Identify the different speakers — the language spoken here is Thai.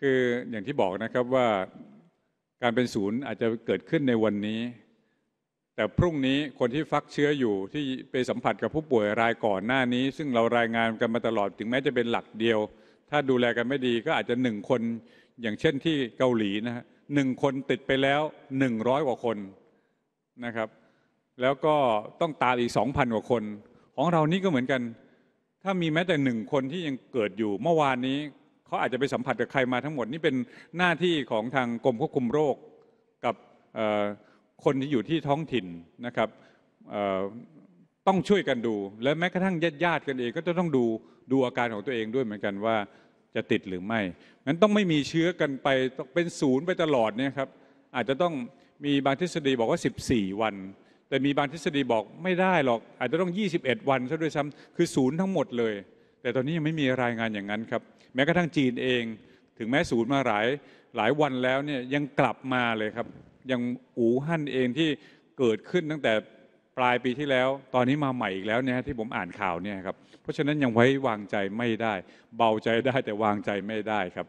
Speaker 1: คืออย่างที่บอกนะครับว่าการเป็นศูนย์อาจจะเกิดขึ้นในวันนี้ แต่พรุ่งนี้คนที่ฟักเชื้ออยู่ที่ไปสัมผัสกับผู้ป่วยรายก่อนหน้านี้ ซึ่งเรารายงานกันมาตลอดถึงแม้จะเป็นหลักเดียว ถ้าดูแลกันไม่ดีก็อาจจะหนึ่งคนอย่างเช่นที่เกาหลีนะฮะหนึ่งคนติดไปแล้วหนึ่งร้อยกว่าคนนะครับ แล้วก็ต้องตามอีกสองพันกว่าคน ของเรานี่ก็เหมือนกัน ถ้ามีแม้แต่หนึ่งคนที่ยังเกิดอยู่เมื่อวานนี้ เขาอาจจะไปสัมผัสกับใครมาทั้งหมดนี่เป็นหน้าที่ของทางกรมควบคุมโรคกับคนที่อยู่ที่ท้องถิ่นนะครับต้องช่วยกันดู และแม้กระทั่งญาติญาติๆกันเองก็จะต้องดูดูอาการของตัวเองด้วยเหมือนกันว่าจะติดหรือไม่งั้นต้องไม่มีเชื้อกันไปต้องเป็นศูนย์ไปตลอดเนี่ยครับอาจจะต้องมีบางทฤษฎีบอกว่า 14 วัน แต่มีบางทฤษฎีบอกไม่ได้หรอก อาจจะต้อง 21 วันซะด้วยซ้ำคือศูนย์ทั้งหมดเลย แต่ตอนนี้ยังไม่มีรายงานอย่างนั้นครับ แม้กระทั่งจีนเอง ถึงแม้ศูนย์มาหลายหลายวันแล้วเนี่ยยังกลับมาเลยครับ ยังอู่ฮั่นเองที่เกิดขึ้นตั้งแต่ปลายปีที่แล้ว ตอนนี้มาใหม่อีกแล้วเนี่ยที่ผมอ่านข่าวเนี่ยครับ เพราะฉะนั้นยังไว้วางใจไม่ได้ เบาใจได้แต่วางใจไม่ได้ครับ